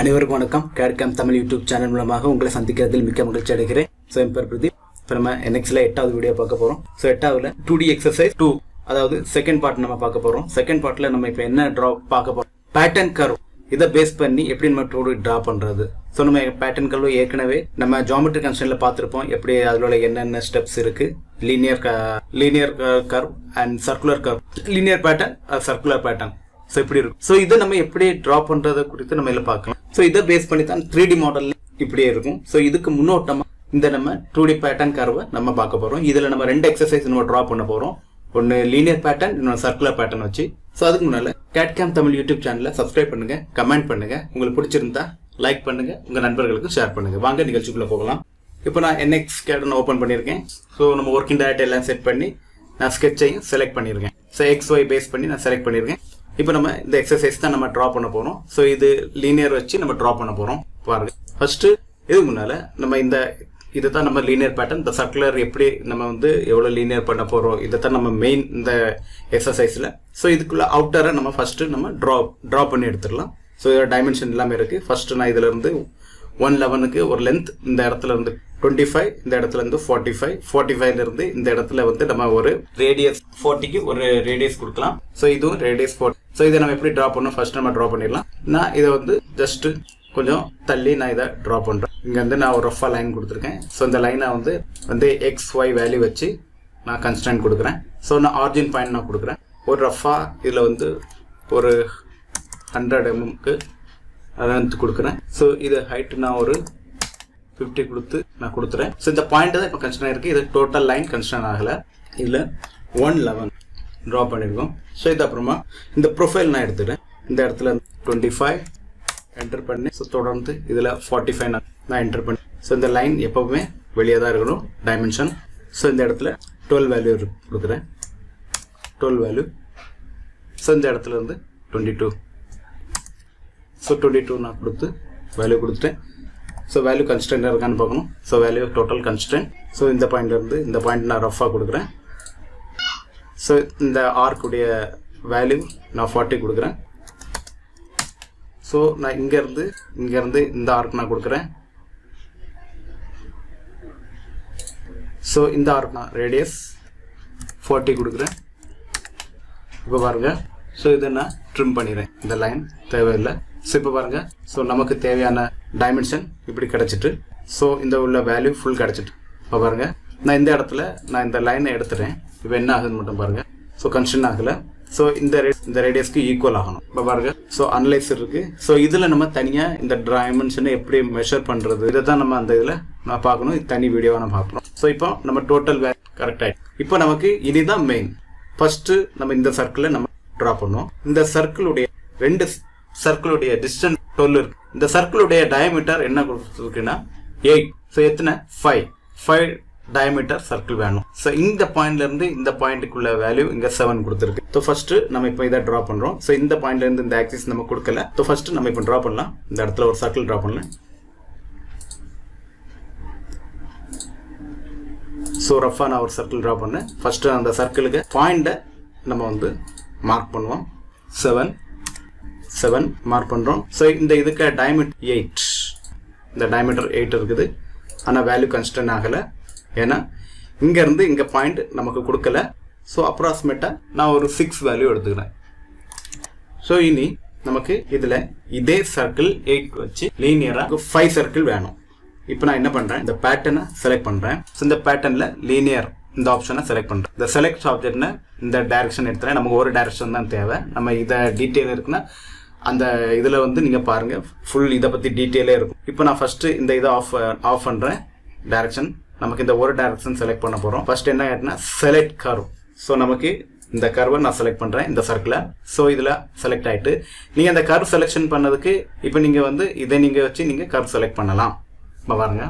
அனைவருக்கும் வணக்கம். கேட்கம் Tamil YouTube channel மூலமாக உங்களை சந்திக்கிறதில் மிக்க மகிழ்ச்சி அடைகிறேன். ஸோ என் பேர் பிரதீப். இப்போ நம்ம என்எக்ஸில் எட்டாவது வீடியோ பார்க்க போகிறோம் ஸோ எட்டாவதுல டூ டி எக்ஸசைஸ் டூ அதாவது செகண்ட் பார்ட் நம்ம பார்க்க போகிறோம் செகண்ட் பார்ட்டில் நம்ம இப்போ என்ன ட்ரா பார்க்க போகிறோம் பேட்டர்ன் கர்வ் இதை பேஸ் பண்ணி எப்படி நம்ம டூ ட்ரா பண்ணுறது ஸோ நம்ம பேட்டர்ன் கர்வ் ஏற்கனவே நம்ம ஜாமெட்ரி கன்ஸ்டன்ட்ல பார்த்துருப்போம். எப்படி அதில் என்னென்ன ஸ்டெப்ஸ் இருக்கு? Linear linear curve and circular curve linear pattern circular pattern so இப்படி இருக்கும். ஸோ இதை நம்ம எப்படி ட்ரா பண்றது குறித்து நம்ம இதில் பார்க்கலாம். ஸோ இதை பேஸ் பண்ணி தான் த்ரீ டி மாடல் இப்படியே இருக்கும். ஸோ இதுக்கு முன்னோட்டமாக இந்த நம்ம டூ டி பேட்டர்ன் கர்வை நம்ம பார்க்க போகிறோம் இதில் நம்ம ரெண்டு எக்ஸசைஸ் நம்ம ட்ரா பண்ண போகிறோம் ஒன்று லீனியர் பேட்டர்ன் இன்னொன்று சர்க்குலர் பேட்டர்ன் வச்சு. ஸோ அதுக்கு முன்னால் கேட்கேம் தமிழ் யூடியூப் சேனலை சப்ஸ்கிரைப் பண்ணுங்கள் கமெண்ட் பண்ணுங்கள் உங்களுக்கு பிடிச்சிருந்தா லைக் பண்ணுங்கள் உங்கள் நண்பர்களுக்கு ஷேர் பண்ணுங்கள் வாங்க நிகழ்ச்சிக்குள்ளே போகலாம். இப்போ நான் என்எக்ஸ் கேட்டன் ஓப்பன் பண்ணியிருக்கேன். ஸோ நம்ம ஒர்க்கிங் டேரக்ட் எல்லாம் செட் பண்ணி நான் ஸ்கெட்சையும் செலக்ட் பண்ணியிருக்கேன். ஸோ எக்ஸ் ஒய் பேஸ் பண்ணி நான் செலக்ட் பண்ணியிருக்கேன். இப்போ நம்ம இந்த எக்ஸசைஸ் தான் நம்ம ட்ரா பண்ண போகிறோம் ஸோ இது லீனியர் வச்சு நம்ம ட்ரா பண்ண போகிறோம் பாருங்க. ஃபர்ஸ்ட்டு இதுக்கு முன்னால் நம்ம இந்த இதுதான் நம்ம லீனியர் பேட்டர்ன் இந்த சர்க்குலர் எப்படி நம்ம வந்து எவ்வளோ லீனியர் பண்ண போறோம் இதைத்தான் நம்ம மெயின் இந்த எக்ஸசைஸில் ஸோ இதுக்குள்ளே அவுட்டரை நம்ம ஃபஸ்ட்டு நம்ம ட்ரா ட்ரா பண்ணி எடுத்துடலாம். ஸோ இதோட டைமென்ஷன் எல்லாமே இருக்குது ஃபஸ்ட்டு நான் இதுல இருந்து ஒன் லெவனுக்கு ஒரு லென்த் இந்த இடத்துல இருந்து டுவெண்ட்டி ஃபைவ் இந்த இடத்துல இருந்து ஃபார்ட்டி ஃபைவ் ஃபார்ட்டி ஃபைவ்ல இருந்து இந்த இடத்துல வந்து நம்ம ஒரு ரேடியஸ் ஃபோர்ட்டிக்கு ஒரு ரேடியஸ் கொடுக்கலாம். ஸோ இதுவும் ரேடியஸ் ஃபோர்ட்டி ஸோ இதை நம்ம எப்படி ட்ரா பண்ணணும்? ஃபர்ஸ்ட் நம்ம ட்ரா பண்ணிடலாம். நான் இதை வந்து ஜஸ்ட் கொஞ்சம் தள்ளி நான் இதை ட்ரா பண்ணுறேன் இங்கே வந்து நான் ஒரு ரஃபா லைன் கொடுத்துருக்கேன். ஸோ இந்த லைனை வந்து வந்து எக்ஸ் ஒய் வேல்யூ வச்சு நான் கன்ஸ்டன்ட் கொடுக்குறேன். ஸோ நான் ஆர்ஜின் பாயிண்ட் நான் கொடுக்குறேன். ஒரு ரஃபா இதில் வந்து ஒரு ஹண்ட்ரட் எம்எம்க்கு mm லென்த் கொடுக்குறேன். ஸோ இது ஹைட்டு நான் ஒரு ஃபிஃப்டி கொடுத்து நான் கொடுத்துறேன். ஸோ இந்த பாயிண்ட் தான் இப்போ கன்ஸ்டன் ஆகிருக்கு இது டோட்டல் லைன் கன்ஸ்டன் ஆகலை. இதில் ஒன் லெவன் ட்ரா பண்ணியிருக்கோம் ஸோ இது அப்புறமா இந்த ப்ரொஃபைல் நான் எடுத்துட்டேன். இந்த இடத்துல டுவெண்ட்டி ஃபைவ் என்டர் பண்ணி ஸோ தொடர்ந்து இதில் ஃபார்ட்டி ஃபைவ் நான் நான் என்டர் பண்ணி ஸோ இந்த லைன் எப்போவுமே வெளியே தான் இருக்கணும். டைமென்ஷன் ஸோ இந்த இடத்துல டுவெல் வேல்யூ கொடுக்குறேன். டுவெல் வேல்யூ ஸோ இந்த இடத்துல இருந்து twenty two so twenty two நான் கொடுத்து வேல்யூ கொடுத்துட்டேன். ஸோ வேல்யூ கன்ஸ்டன்ட் இருக்கான்னு பார்க்கணும். So value total constant so இந்த பாயிண்ட்லேருந்து இந்த பாயிண்ட் நான் ரஃபாக கொடுக்குறேன். ஸோ இந்த ஆர்க்குடைய வேல்யூ நான் ஃபார்ட்டி கொடுக்குறேன். ஸோ நான் இங்கேருந்து இங்கேருந்து இந்த ஆர்க் நான் கொடுக்குறேன். ஸோ இந்த ஆர்க் நான் ரேடியஸ் ஃபார்ட்டி கொடுக்குறேன். இப்போ பாருங்க. ஸோ இதை நான் ட்ரிம் பண்ணிடுறேன். இந்த லைன் தேவையில்லை. ஸோ இப்போ பாருங்க. ஸோ நமக்கு தேவையான டைமென்ஷன் இப்படி கிடச்சிட்டு ஸோ இந்த உள்ள வேல்யூ ஃபுல் கிடச்சிட்டு. இப்போ பாருங்கள் நான் இந்த இடத்துல நான் இந்த லைனை எடுத்துகிறேன் இப்போ என்ன ஆகுதுன்னு மட்டும் பாருங்க. ஸோ கன்ஸ்டன் ஆகலை. ஸோ இந்த இந்த ரேடியஸ்க்கு ஈக்குவல் ஆகணும். இப்போ பாருங்க. ஸோ அனலைசர் இருக்கு. ஸோ இதில் நம்ம தனியாக இந்த டைமென்ஷனை எப்படி மெஷர் பண்ணுறது இதை தான் நம்ம அந்த இதில் நான் பார்க்கணும். இது தனி வீடியோவாக நம்ம பார்க்கணும். ஸோ இப்போ நம்ம டோட்டல் வேல்யூ கரெக்ட் ஆயிடுச்சு இப்போ நமக்கு இதுதான் மெயின் ஃபர்ஸ்ட் நம்ம இந்த சர்க்கிளை நம்ம ட்ரா பண்ணுவோம். இந்த சர்க்கிளுடைய ரெண்டு சர்க்கிளுடைய டிஸ்டன்ஸ் டுவெல் இருக்கு. இந்த சர்க்கிளுடைய டயமீட்டர் என்ன கொடுத்துருக்குன்னா எயிட் ஸோ எத்தனை? ஃபைவ் ஃபைவ் டயமீட்டர் சர்க்கிள் வேணும். ஸோ இந்த பாயிண்ட்ல இருந்து இந்த பாயிண்ட்டுக்குள்ள வேல்யூ இங்க செவன் கொடுத்துருக்கு. ஸோ ஃபர்ஸ்ட் நம்ம இப்போ இதை ட்ரா பண்றோம். ஸோ இந்த பாயிண்ட்ல இருந்து இந்த ஆக்சிஸ் நம்ம கொடுக்கல. ஸோ ஃபர்ஸ்ட் நம்ம இப்போ ட்ரா பண்ணலாம். இந்த இடத்துல ஒரு சர்க்கிள் ட்ரா பண்ணலாம். ஸோ ரஃபா நான் ஒரு சர்க்கிள் ட்ரா பண்ணேன் ஃபர்ஸ்ட் அந்த சர்க்கிளுக்கு பாயிண்ட்டை நம்ம வந்து மார்க் பண்ணுவோம். செவன் செவன் மார்க் பண்ணுறோம் ஸோ இந்த இதுக்கு டைமீட்டர் எயிட் இந்த டைமீட்டர் எயிட் இருக்குது. ஆனால் வேல்யூ கன்ஸ்டன்ட் ஆகலை. ஏன்னா இங்கேருந்து இங்கே பாயிண்ட் நமக்கு கொடுக்கல. ஸோ அப்ராக்சிமேட்டாக நான் ஒரு சிக்ஸ் வேல்யூ எடுத்துக்கிறேன். ஸோ இனி நமக்கு இதில் இதே சர்க்கிள் எயிட் வச்சு லீனியராக ஃபைவ் சர்க்கிள் வேணும். இப்போ நான் என்ன பண்ணுறேன் இந்த பேட்டர்னை செலக்ட் பண்ணுறேன் ஸோ இந்த பேட்டர்னில் லீனியர் இந்த ஆப்ஷனை செலக்ட் பண்ணுறேன் இந்த செலக்ட் ஆப்ஜெக்ட்னு இந்த டைரக்ஷன் எடுத்துறேன். நமக்கு ஒரு டைரக்ஷன் தான் தேவை. நம்ம இதை டீட்டெயில் இருக்குன்னா அந்த இதில் வந்து நீங்கள் பாருங்கள் ஃபுல் இதை பற்றி டீட்டெயிலே இருக்கும். இப்போ நான் ஃபஸ்ட்டு இந்த இதை ஆஃப் ஆஃப் பண்ணுறேன் டேரக்ஷன் நமக்கு இந்த ஒரு டேரக்ஷன் செலக்ட் பண்ண போகிறோம் ஃபஸ்ட் என்ன ஆயிட்டுனா செலக்ட் கர்வ் ஸோ நமக்கு இந்த கர்வை நான் செலக்ட் பண்ணுறேன் இந்த சர்க்கிளை ஸோ இதில் செலக்ட் ஆகிட்டு நீங்கள் அந்த கர்வ் செலெக்ஷன் பண்ணதுக்கு இப்போ நீங்கள் வந்து இதை நீங்கள் வச்சு நீங்கள் கர்வ் செலக்ட் பண்ணலாம். இப்போ பாருங்க.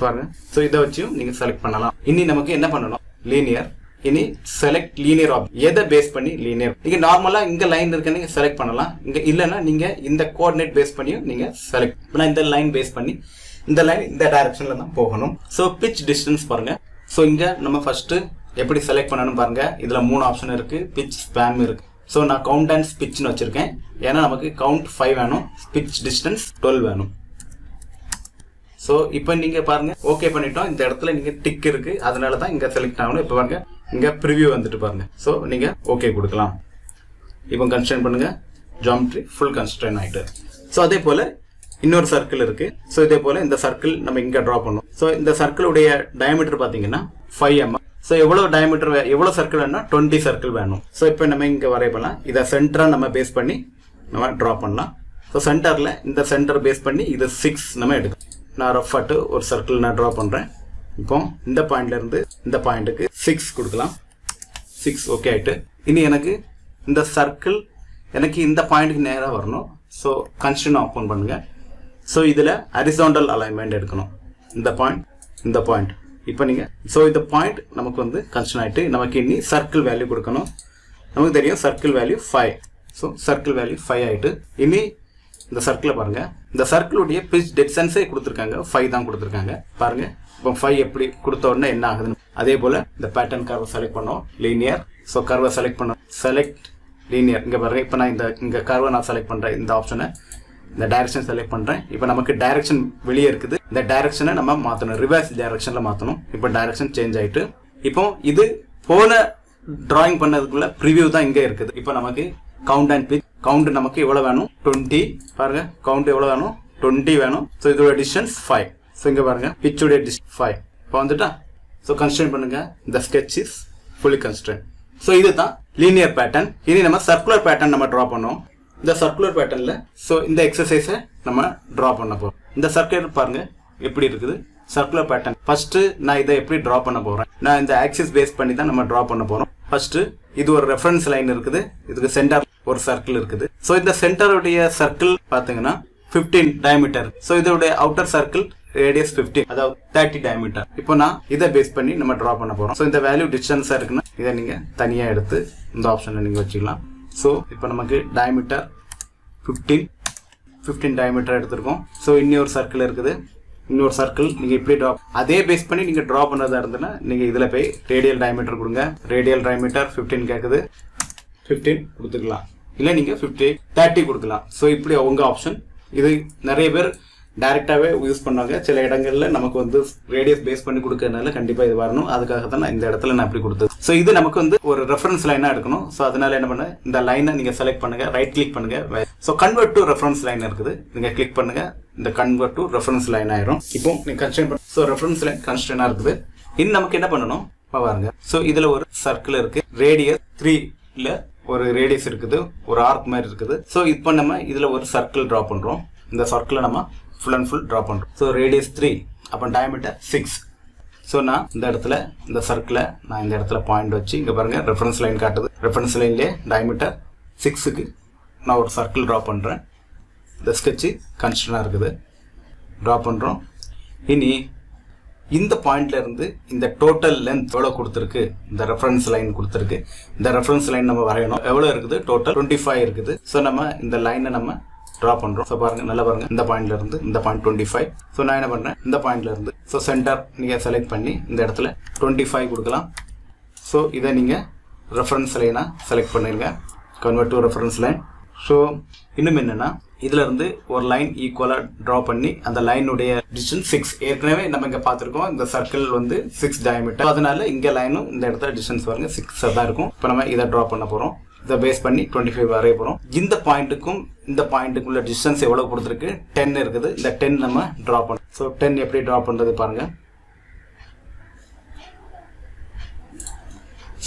பாருங்க. ஸோ இதை வச்சும் நீங்கள் செலக்ட் பண்ணலாம். இனி நமக்கு என்ன பண்ணணும்? லீனியர் இனி செலக்ட் லீனியர் ஆப் எதை பேஸ் பண்ணி லீனியர் நீங்க நார்மலா இங்க லைன் இருக்க நீங்க செலக்ட் பண்ணலாம். இங்க இல்லைன்னா நீங்க இந்த கோஆர்டினேட் பேஸ் பண்ணியும் நீங்க செலக்ட் நான் இந்த லைன் பேஸ் பண்ணி இந்த லைன் இந்த டைரக்ஷன்ல தான் போகணும். ஸோ பிச் டிஸ்டன்ஸ் பாருங்க. ஸோ இங்க நம்ம ஃபர்ஸ்ட் எப்படி செலக்ட் பண்ணணும் பாருங்க. இதுல மூணு ஆப்ஷன் இருக்கு. பிச் ஸ்பேம் இருக்கு. ஸோ நான் கவுண்ட் அண்ட் ஸ்பிட்ச்னு வச்சிருக்கேன். ஏன்னா நமக்கு கவுண்ட் ஃபைவ் வேணும். பிச் டிஸ்டன்ஸ் டுவெல் வேணும். ஸோ இப்போ நீங்கள் பாருங்கள் ஓகே பண்ணிட்டோம். இந்த இடத்துல நீங்கள் டிக் இருக்குது அதனால தான் இங்கே செலக்ட் ஆகணும். இப்போ பாருங்கள் இங்கே ப்ரிவியூ வந்துட்டு பாருங்க. ஸோ நீங்கள் ஓகே கொடுக்கலாம். இப்போ கன்ஸ்ட்ரெயின் பண்ணுங்க. ஜாமெட்ரி ஃபுல் கன்ஸ்ட்ரெயின் ஆயிட்டு. ஸோ அதே போல இன்னொரு சர்க்கிள் இருக்கு. ஸோ இதே போல இந்த சர்க்கிள் நம்ம இங்க ட்ரா பண்ணும். ஸோ இந்த சர்க்கிளுடைய டயமீட்டர் பாத்தீங்கன்னா ஃபைவ் எம்எம் ஸோ எவ்வளவு டயமீட்டர் எவ்வளவு சர்க்கிள் வேணும்னா டுவெண்ட்டி சர்க்கிள் வேணும். ஸோ இப்போ நம்ம இங்க வரையப்பலாம் இதை சென்டரா நம்ம பேஸ் பண்ணி நம்ம ட்ரா பண்ணலாம். ஸோ சென்டர்ல இந்த சென்டர் பேஸ் பண்ணி இது சிக்ஸ் நம்ம எடுக்கணும் நான் ரஃப் ஒரு சர்க்கிள் நான் ட்ரா பண்றேன். இப்போ இந்த பாயிண்ட்ல இருந்து இந்த பாயிண்ட்டுக்கு சிக்ஸ் கொடுக்கலாம். சிக்ஸ் ஓகே ஆயிட்டு. இனி எனக்கு இந்த சர்க்கிள் எனக்கு இந்த பாயிண்ட்டுக்கு நேராக வரணும். ஸோ கன்ஸ்டன் ஓப்பன் பண்ணுங்க. ஸோ இதில் அரிசாண்டல் அலைன்மெண்ட் எடுக்கணும். இந்த பாயிண்ட் இந்த பாயிண்ட் இப்போ நீங்கள் ஸோ இந்த பாயிண்ட் நமக்கு வந்து கன்ஸ்டன் ஆகிட்டு நமக்கு இனி சர்க்கிள் வேல்யூ கொடுக்கணும். நமக்கு தெரியும் circle value five so circle value five ஆகிட்டு இனி இந்த சர்க்கிளை பாருங்கள் இந்த சர்க்கிளுடைய பிச் டிஸ்டன்ஸே கொடுத்துருக்காங்க. ஃபைவ் தான் கொடுத்துருக்காங்க. பாருங்கள் இப்போ ஃபைவ் எப்படி கொடுத்த உடனே என்ன ஆகுதுன்னு. அதே போல் இந்த பேட்டர்ன் கர்வை செலக்ட் பண்ணோம். லீனியர் ஸோ கர்வை செலக்ட் பண்ணோம் செலக்ட் லீனியர் இங்கே பாருங்க இப்போ நான் இந்த இங்கே கர்வை நான் செலக்ட் பண்ணுறேன் இந்த ஆப்ஷனை இந்த டைரக்ஷன் செலக்ட் பண்ணுறேன் இப்போ நமக்கு டைரக்ஷன் வெளியே இருக்குது. இந்த டைரக்ஷனை நம்ம மாற்றணும் ரிவர்ஸ் டைரக்ஷனில் மாற்றணும் இப்போ டைரக்ஷன் சேஞ்ச் ஆயிட்டு. இப்போ இது போன டிராயிங் பண்ணதுக்குள்ள ப்ரிவியூ தான் இங்கே இருக்குது. இப்போ நமக்கு கவுண்ட் அண்ட் பிச் கவுண்ட் நமக்கு எவ்வளோ வேணும்? டுவெண்ட்டி பாருங்க கவுண்ட் எவ்வளோ வேணும்? டுவெண்ட்டி வேணும். ஸோ இதோட டிஸ்டன்ஸ் ஃபைவ் ஸோ இங்கே பாருங்கள் பிச்சுடைய டிஸ் ஃபைவ் இப்போ வந்துட்டா? ஸோ கன்ஸ்ட்ரெயின் பண்ணுங்கள் இந்த sketch is fully constrain so இதுதான் லீனியர் பேட்டர்ன் இனி நம்ம சர்க்குலர் பேட்டர்ன் நம்ம ட்ரா பண்ணோம் இந்த சர்க்குலர் பேட்டர்னில் ஸோ இந்த எக்ஸசைஸை நம்ம ட்ரா பண்ண போகிறோம் இந்த சர்க்குலர் பாருங்கள் எப்படி இருக்குது? சர்க்குலர் பேட்டர்ன் ஃபர்ஸ்ட் நான் இதை எப்படி ட்ரா பண்ண போகிறேன் நான் இந்த ஆக்சிஸ் பேஸ் பண்ணி தான் நம்ம ட்ரா பண்ண போகிறோம் ஃபர்ஸ்ட் இது ஒரு ரெஃபரன்ஸ் லைன் இருக்குது. இதுக்கு சென்டர் ஒரு சர்க்கிள் இருக்குது. ஸோ இந்த சென்டருடைய சர்க்கிள் பார்த்தீங்கன்னா ஃபிஃப்டீன் டயமீட்டர் ஸோ இதோடைய அவுட்டர் சர்க்கிள் ரேடியஸ் 15 அதாவது தேர்ட்டி டயமீட்டர் இப்போ நான் இதை பேஸ் பண்ணி நம்ம ட்ரா பண்ண போறோம். ஸோ இந்த வேல்யூ டிஸ்டன்ஸாக இருக்குன்னா இதை நீங்கள் தனியாக எடுத்து இந்த ஆப்ஷனில் நீங்கள் வச்சுக்கலாம். ஸோ இப்போ நமக்கு டயமீட்டர் 15 15 டயமீட்டர் எடுத்திருக்கோம். ஸோ இன்னொரு சர்க்கிள் இருக்குது. இன்னொரு சர்க்கிள் நீங்கள் இப்படி ட்ரா அதே பேஸ் பண்ணி நீங்கள் ட்ரா பண்ணுறதா இருந்ததுன்னா நீங்கள் இதில் போய் ரேடியல் டயமீட்டர் கொடுங்க. ரேடியல் டயமீட்டர் ஃபிஃப்டீன் கேட்குது ஃபிஃப்டீன் கொடுத்துக்கலாம். இல்லை நீங்கள் ஃபிஃப்டி தேர்ட்டி கொடுக்கலாம். ஸோ இப்படி உங்கள் ஆப்ஷன் இது நிறைய பேர் டைரக்டாவே யூஸ் பண்ணுவாங்க. சில இடங்களில் நமக்கு வந்து ரேடியஸ் பேஸ் பண்ணி கொடுக்கறதுனால கண்டிப்பாக இது வரணும். அதுக்காக தான் நான் இந்த இடத்துல நான் அப்படி கொடுத்தது. ஸோ இது நமக்கு வந்து ஒரு ரெஃபரன்ஸ் லைனாக எடுக்கணும் ஸோ அதனால என்ன பண்ண? இந்த லைனை நீங்கள் செலக்ட் பண்ணுங்க. ரைட் கிளிக் பண்ணுங்க. So convert to reference line இருக்குது. நீங்கள் கிளிக் பண்ணுங்க. இந்த கன்வெர்ட் டு ரெஃபரன்ஸ் லைன் ஆயிரும். இப்போ நீங்கள் கன்ஸ்டன் பண்ண ஸோ ரெஃபரன்ஸ் லைன் கன்ஸ்டனா இருக்குது. இன்னும் நமக்கு என்ன பண்ணணும்? இப்ப பாருங்க. ஸோ இதில் ஒரு சர்க்கிள் இருக்கு. ரேடியஸ் த்ரீல ஒரு ரேடியஸ் இருக்குது. ஒரு ஆர்க் மாதிரி இருக்குது. ஸோ இப்போ நம்ம இதில் ஒரு சர்க்கிள் ட்ரா பண்ணுறோம் இந்த சர்க்கிளை நம்ம ஃபுல் அண்ட் ஃபுல் ட்ராப் பண்ணுறோம் ஸோ ரேடியஸ் த்ரீ அப்போ டயமீட்டர் சிக்ஸ் ஸோ நான் இந்த இடத்துல இந்த சர்க்கிளை நான் இந்த இடத்துல பாயிண்ட் வச்சு இங்கே பாருங்கள் ரெஃபரன்ஸ் லைன் காட்டுது. ரெஃபரன்ஸ் லைன்லேயே டயமீட்டர் சிக்ஸுக்கு நான் ஒரு சர்க்கிள் ட்ரா பண்ணுறேன் இந்த ஸ்கெட்சு கன்ஸ்டனாக இருக்குது. ட்ரா பண்ணுறோம் இனி இந்த பாயிண்ட்லேருந்து இந்த டோட்டல் லென்த் எவ்வளோ கொடுத்துருக்கு? இந்த ரெஃபரன்ஸ் லைன் கொடுத்துருக்கு. இந்த ரெஃபரன்ஸ் லைன் நம்ம வரையணும். எவ்வளோ இருக்குது? டோட்டல் டுவெண்ட்டி ஃபைவ் இருக்குது. ஸோ நம்ம இந்த லைனை நம்ம ட்ரா பண்ணுறோம் ஸோ பாருங்கள் நல்லா பாருங்கள் இந்த பாயிண்ட்ல இருந்து இந்த பாயிண்ட் டுவெண்ட்டி ஃபைவ் ஸோ நான் என்ன பண்ணுறேன் இந்த பாயிண்ட்ல இருந்து ஸோ சென்டர் நீங்கள் செலக்ட் பண்ணி இந்த இடத்துல டுவெண்ட்டி ஃபைவ் கொடுக்கலாம். ஸோ இதை நீங்கள் ரெஃபரன்ஸ் லைனாக செலக்ட் பண்ணிடுங்க convert to reference line so இன்னும் என்னன்னா இதிலிருந்து ஒரு லைன் ஈக்குவலாக ட்ரா பண்ணி அந்த லைனுடைய டிஸ்டன்ஸ் சிக்ஸ் ஏற்கனவே நம்ம இங்கே பார்த்துருக்கோம் இந்த சர்க்கிள் வந்து சிக்ஸ் டயமீட்டர் அதனால இங்கே லைனும் இந்த இடத்துல டிஸ்டன்ஸ் வருங்க சிக்ஸ் தான் இருக்கும். இப்போ நம்ம இதை ட்ரா பண்ண போகிறோம் இதை பேஸ் பண்ணி டுவெண்ட்டி ஃபைவ் வரைய போகிறோம் இந்த பாயிண்ட்டுக்கும் இந்த பாயிண்ட்டுக்குள்ள டிஸ்டன்ஸ் எவ்வளோ கொடுத்துருக்கு? டென் இருக்குது. இந்த டென் நம்ம ட்ரா பண்ணோம் ஸோ டென் எப்படி ட்ரா பண்ணுறது பாருங்க.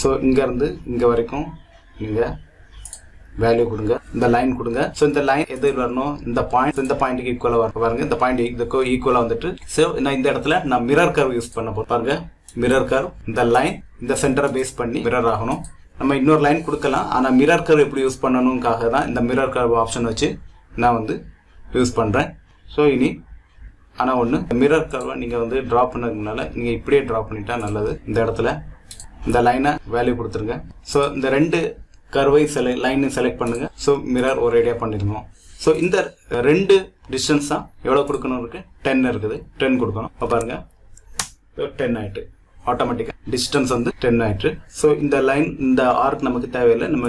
ஸோ இங்கேருந்து இங்கே வரைக்கும் நீங்கள் வேல்யூ கொடுங்க. இந்த லைன் கொடுங்க. ஸோ இந்த லைன் எது வரணும்? இந்த பாயிண்ட் இந்த பாயிண்ட்டுக்கு ஈக்குவலாக வர பாருங்க. இந்த பாயிண்ட் இதுக்கு ஈக்குவலாக வந்துட்டு ஸோ நான் இந்த இடத்துல நான் மிரர் கர்வ் யூஸ் பண்ண போகிறேன் பாருங்க. மிரர் கர்வ் இந்த லைன் இந்த சென்டரை பேஸ் பண்ணி மிரர் ஆகணும். நம்ம இன்னொரு லைன் கொடுக்கலாம். ஆனால் மிரர் கர்வ் எப்படி யூஸ் பண்ணணுங்காக தான் இந்த மிரர் கர்வ் ஆப்ஷன் வச்சு நான் வந்து யூஸ் பண்ணுறேன் ஸோ இனி ஆனால் ஒன்று மிரர் கர்வை நீங்கள் வந்து ட்ரா பண்ணதுனால நீங்கள் இப்படியே ட்ரா பண்ணிட்டா நல்லது. இந்த இடத்துல இந்த லைனை வேல்யூ கொடுத்துருங்க. ஸோ இந்த ரெண்டு கர்வை செலக்ட் லைனை செலக்ட் பண்ணுங்கள் ஸோ மிரர் ஒரு ஐடியா பண்ணிருக்கோம். ஸோ இந்த ரெண்டு டிஸ்டன்ஸ் தான் எவ்வளோ கொடுக்கணும் இருக்குது டென் இருக்குது. டென் கொடுக்கணும். இப்போ பாருங்கள் டென் ஆகிட்டு ஆட்டோமேட்டிக்காக டிஸ்டன்ஸ் வந்து டென் ஆயிட்டு ஸோ இந்த லைன் இந்த ஆர்க் நமக்கு தேவையில்லை. நம்ம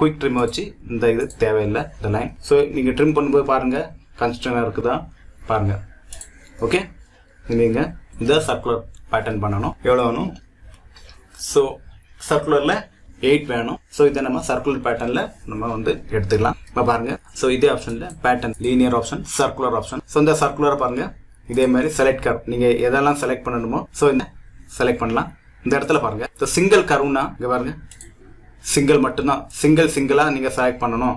குயிக் ட்ரிம் வச்சு இந்த இது தேவையில்லை இந்த லைன் ஸோ நீங்கள் ட்ரிம் பண்ணும்போது பாருங்கள் கன்ஸ்டனாக இருக்குதா? பாருங்கள் ஓகே நீங்கள் இந்த சர்க்குலர் பேட்டர்ன் பண்ணணும். எவ்வளோ வேணும்? ஸோ சர்க்குலரில் எயிட் வேணும். ஸோ இதை நம்ம சர்க்குலர் பேட்டர்னில் நம்ம வந்து எடுத்துக்கலாம். இப்போ பாருங்கள் ஸோ இதே ஆப்ஷனில் pattern linear option circular option so இந்த சர்க்குலரை பாருங்கள் இதே மாதிரி செலக்ட் கர் நீங்கள் எதெல்லாம் செலக்ட் பண்ணணுமோ ஸோ இந்த செலக்ட் பண்ணலாம். இந்த இடத்துல பாருங்க. இந்த சிங்கிள் கருணா இங்கே பாருங்க. சிங்கிள் மட்டும்தான். சிங்கிள் சிங்கிளாக நீங்கள் செலக்ட் பண்ணணும்.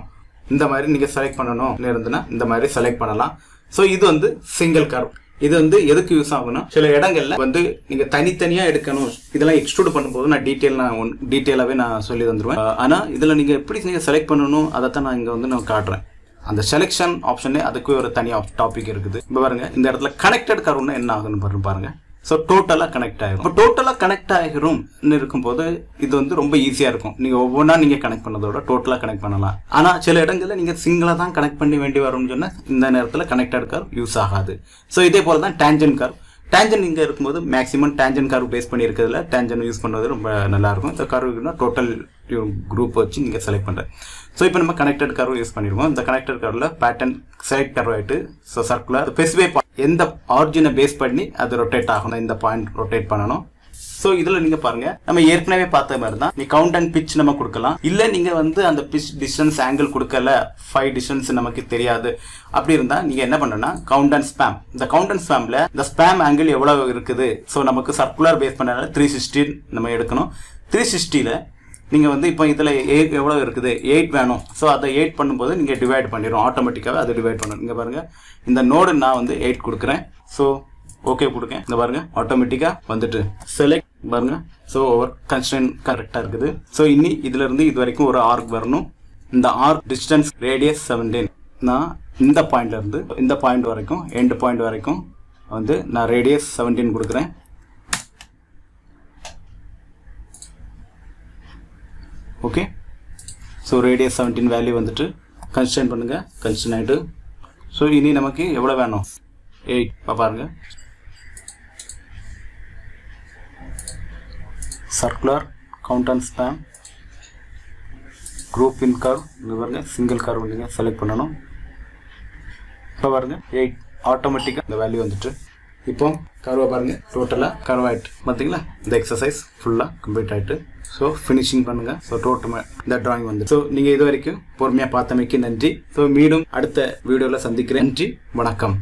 இந்த மாதிரி நீங்கள் செலக்ட் பண்ணணும். இருந்துன்னா இந்த மாதிரி செலக்ட் பண்ணலாம். ஸோ இது வந்து சிங்கிள் கர்வ் இது வந்து எதுக்கு யூஸ் ஆகும்னா சில இடங்கள்ல வந்து நீங்க தனித்தனியா எடுக்கணும். இதெல்லாம் எக்ஸ்ட்ரூட் பண்ணும்போது நான் டீட்டெயில் நான் டீட்டெயிலாகவே நான் சொல்லி தந்துருவேன். ஆனா இதுல நீங்க எப்படி நீங்க செலக்ட் பண்ணணும் அதைத்தான் நான் இங்க வந்து நான் காட்டுறேன். அந்த செலெக்ஷன் ஆப்ஷனே அதுக்கு ஒரு தனி டாபிக் இருக்குது. இப்போ பாருங்க. இந்த இடத்துல கனெக்டட் கர்வ்னா என்ன ஆகுன்னு பாருங்க. ஸோ டோட்டலாக கனெக்ட் ஆகிரும் இப்போ டோட்டலாக கனெக்ட் ஆகிரும்னு இருக்கும்போது இது வந்து ரொம்ப ஈஸியாக இருக்கும். நீங்கள் ஒவ்வொன்றா நீங்கள் கனெக்ட் பண்ணதோட டோட்டலாக கனெக்ட் பண்ணலாம். ஆனால் சில இடங்களில் நீங்கள் சிங்கிளாக தான் கனெக்ட் பண்ணி வேண்டி வரும்னு சொன்னால் இந்த நேரத்தில் கனெக்டட் கார் யூஸ் ஆகாது. ஸோ இதே போல் தான் டேஞ்சன் கார் டேஞ்சன் இங்கே இருக்கும்போது மேக்ஸிமம் டேஞ்சன் கார் பேஸ் பண்ணி இருக்கிறதுல டேஞ்சன் யூஸ் பண்ணுறது ரொம்ப நல்லா இருக்கும் இந்த கருவுக்குன்னா டோட்டல் குரூப் வச்சு நீங்கள் செலக்ட் பண்ணுறேன் ஸோ இப்போ நம்ம கனெக்டட் கர்வ் யூஸ் பண்ணிருக்கோம் இந்த கனெக்டட் கர்வில் பேட்டர்ன் செலக்ட் கர்வ் ஆகிட்டு ஸோ சர்க்குலர் ஸ்பெசிஃபை எந்த ஆரிஜினை பேஸ் பண்ணி அது ரொட்டேட் ஆகணும் இந்த பாயிண்ட் ரொட்டேட் பண்ணணும். ஸோ இதில் நீங்கள் பாருங்கள் நம்ம ஏற்கனவே பார்த்த மாதிரி தான் நீ கவுண்ட் அண்ட் பிச் நம்ம கொடுக்கலாம். இல்லை நீங்கள் வந்து அந்த பிச் டிஸ்டன்ஸ் ஆங்கிள் கொடுக்கல ஃபைவ் டிஸ்டன்ஸ் நமக்கு தெரியாது. அப்படி இருந்தால் நீங்கள் என்ன பண்ணணும்னா கவுண்ட் அண்ட் ஸ்பேம் இந்த கவுண்ட் அண்ட் ஸ்பேமில் இந்த ஸ்பேம் ஆங்கிள் எவ்வளோ இருக்குது? ஸோ நமக்கு சர்க்குலர் பேஸ் பண்ணனால த்ரீ சிக்ஸ்டி நம்ம எடுக்கணும். த்ரீ சிக்ஸ்டியில் நீங்கள் வந்து இப்போ இதில் எயிட் எவ்வளோ இருக்குது? எயிட் வேணும். ஸோ அதை எயிட் பண்ணும்போது நீங்கள் டிவைட் பண்ணிடும் ஆட்டோமேட்டிக்காகவே அதை டிவைட் பண்ணணும் நீங்கள் பாருங்கள் இந்த நோடு நான் வந்து எயிட் கொடுக்குறேன். ஸோ ஓகே கொடுங்க இந்த பாருங்க ஆட்டோமேட்டிக்காக வந்துட்டு. செலக்ட் பாருங்க. ஸோ ஓவர் கன்ஸ்டன்ட் கரெக்டாக இருக்குது. ஸோ இனி இதுல இருந்து இது வரைக்கும் ஒரு ஆர்க் வரணும். இந்த ஆர்க் டிஸ்டன்ஸ் ரேடியஸ் செவன்டீன் நான் இந்த பாயிண்ட்ல இருந்து இந்த பாயிண்ட் வரைக்கும் எண்ட் பாயிண்ட் வரைக்கும் வந்து நான் ரேடியஸ் செவன்டீன் கொடுக்குறேன். Okay so radius seventeen value வந்துட்டு கன்ஸ்டன்ட் பண்ணுங்கள் கன்ஸ்டன் ஆகிட்டு ஸோ இனி நமக்கு எவ்வளோ வேணும்? எயிட் பாருங்க. Circular count and span group in curve இங்கே பாருங்கள் சிங்கிள் கர்வ் நீங்கள் செலக்ட் பண்ணணும். இப்போ பாருங்கள் எயிட் ஆட்டோமேட்டிக்காக இந்த வேல்யூ வந்துட்டு. இப்போ கர்வை பாருங்கள் டோட்டலாக கர்வ் ஆகிட்டு பார்த்தீங்களா இந்த எக்ஸசைஸ் ஃபுல்லாக கம்ப்ளீட் ஆகிட்டு ஸோ ஃபினிஷிங் பண்ணுங்கள் ஸோ டோட்டல் இந்த ட்ராயிங் வந்து ஸோ நீங்கள் இது வரைக்கும் பொறுமையாக பார்த்தமைக்கு நன்றி. ஸோ மீண்டும் அடுத்த வீடியோவில் சந்திக்கிறேன். நன்றி வணக்கம்.